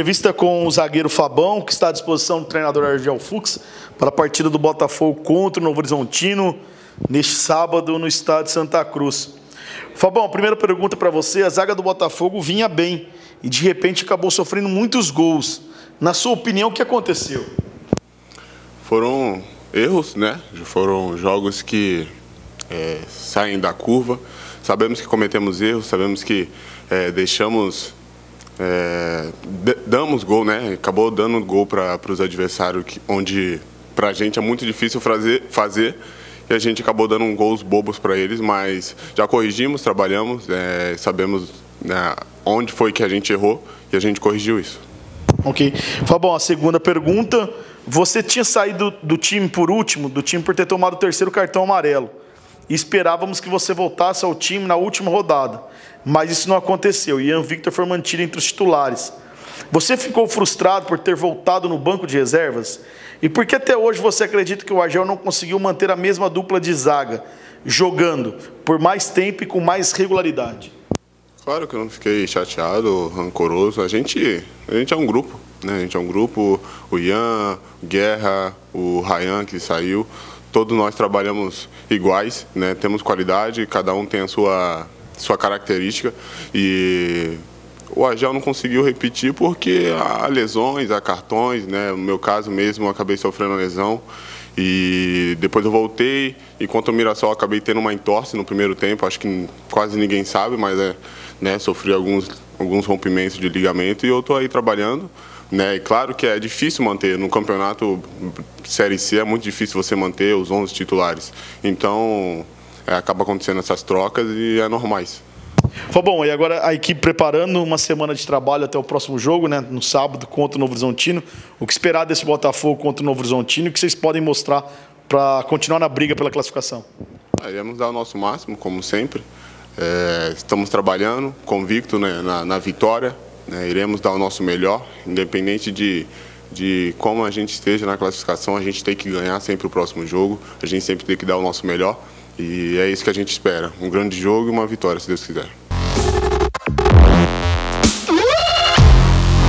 Entrevista com o zagueiro Fabão, que está à disposição do treinador Argel Fux para a partida do Botafogo contra o Novo Horizontino neste sábado no estádio Santa Cruz. Fabão, primeira pergunta para você: a zaga do Botafogo vinha bem e de repente acabou sofrendo muitos gols. Na sua opinião, o que aconteceu? Foram erros, né? Foram jogos que é, saem da curva. Sabemos que cometemos erros, sabemos que é, deixamos é, damos gol, né? Acabou dando gol para os adversários, que, onde para a gente é muito difícil fazer, fazer e a gente acabou dando gols bobos para eles, mas já corrigimos, trabalhamos, é, sabemos né, onde foi que a gente errou e a gente corrigiu isso. Ok. Fabão, a segunda pergunta. Você tinha saído do time por último, do time por ter tomado o terceiro cartão amarelo. E esperávamos que você voltasse ao time na última rodada mas isso não aconteceu. Ian Victor foi mantido entre os titulares. Você ficou frustrado por ter voltado no banco de reservas? E por que até hoje você acredita que o Argel não conseguiu manter a mesma dupla de zaga, jogando por mais tempo e com mais regularidade? Claro que eu não fiquei chateado, rancoroso. A gente, a gente é um grupo, né? A gente é um grupo, o Ian, o Guerra, o Ryan que saiu, todos nós trabalhamos iguais, né? Temos qualidade, cada um tem a sua sua característica e o Agel não conseguiu repetir porque há lesões, há cartões, né? No meu caso mesmo, eu acabei sofrendo lesão e depois eu voltei e o Mirassol acabei tendo uma entorse no primeiro tempo, acho que quase ninguém sabe, mas é, né, sofri alguns, alguns rompimentos de ligamento e eu estou aí trabalhando. Né? E claro que é difícil manter, no campeonato Série C é muito difícil você manter os 11 titulares. Então, é, acaba acontecendo essas trocas e é normais. Bom, e agora a equipe preparando uma semana de trabalho até o próximo jogo, né, no sábado contra o Novo Horizontino. O que esperar desse Botafogo contra o Novo Horizontino o que vocês podem mostrar para continuar na briga pela classificação? É, iremos dar o nosso máximo, como sempre. É, estamos trabalhando, convicto né, na, na, vitória. Né, iremos dar o nosso melhor, independente de, de como a gente esteja na classificação, a gente tem que ganhar sempre o próximo jogo, a gente sempre tem que dar o nosso melhor. E é isso que a gente espera: um grande jogo e uma vitória, se Deus quiser.